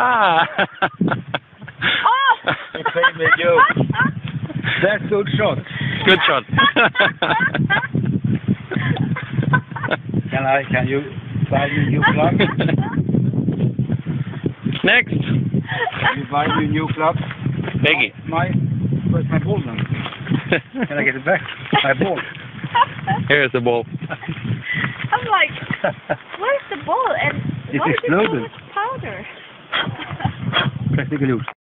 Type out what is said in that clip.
Ah. Oh! It's a video. That's good shot. Good shot. Can I? Can you buy me new club? Next. Can you buy me new club? Peggy. My, where's my ball then? Can I get it back? My ball. Here's the ball. I'm like, where's the ball and It why is it so much powder? Practica livros.